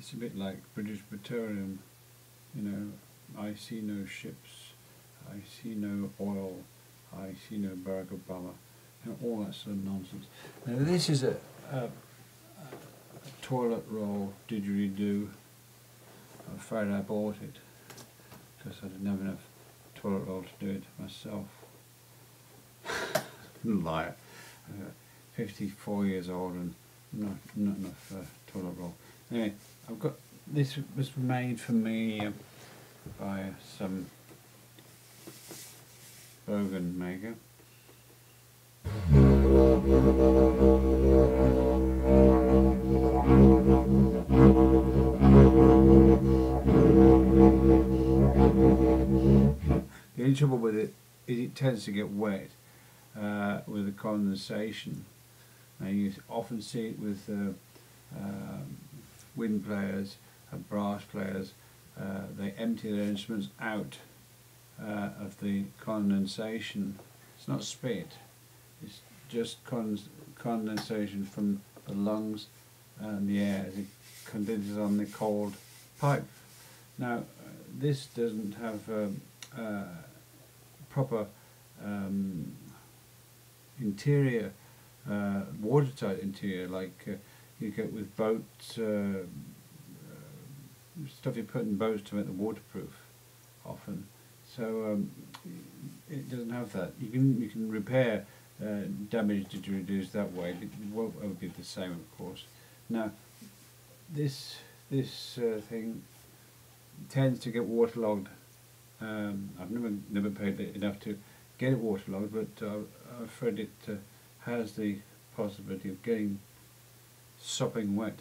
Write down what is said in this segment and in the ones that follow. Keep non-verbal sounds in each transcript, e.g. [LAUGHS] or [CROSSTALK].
it's a bit like British Petroleum, you know, I see no ships, I see no oil, I see no Barack Obama, know, all that sort of nonsense. Now this is a, a, a toilet roll didgeridoo. I'm afraid I bought it because I didn't have enough toilet roll to do it myself. [LAUGHS] Liar. Uh, 54 years old and not, not enough uh, toilet roll. Anyway, I've got this was made for me by some bogan maker. The only trouble with it is it tends to get wet uh, with the condensation. Now you often see it with uh, um, wind players and brass players. Uh, they empty their instruments out uh, of the condensation. It's not spit. It's just con condensation from the lungs and the air as it condenses on the cold pipe. Now, this doesn't have um, uh, proper um, interior, uh, watertight interior like uh, you get with boats, uh, uh, stuff you put in boats to make them waterproof often. So um, it doesn't have that. You can you can repair uh, damage reduce that way. It won't ever be the same, of course. Now, this this uh, thing tends to get waterlogged. Um, I've never never paid enough to get it waterlogged, but uh, I'm afraid it uh, has the possibility of getting sopping wet.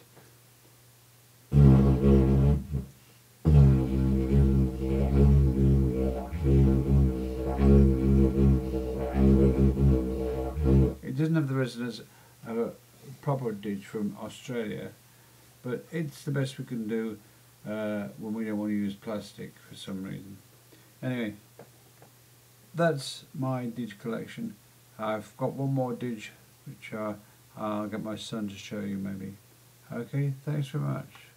It doesn't have the resonance of a proper didge from Australia, but it's the best we can do uh, when we don't want to use plastic for some reason. Anyway, that's my didge collection. I've got one more didge which uh, I'll get my son to show you maybe. Okay, thanks very much.